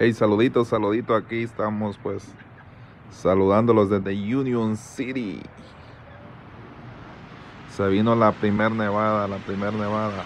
Hey, saluditos, saluditos. Aquí estamos, pues, saludándolos desde Union City. Se vino la primer nevada, la primer nevada.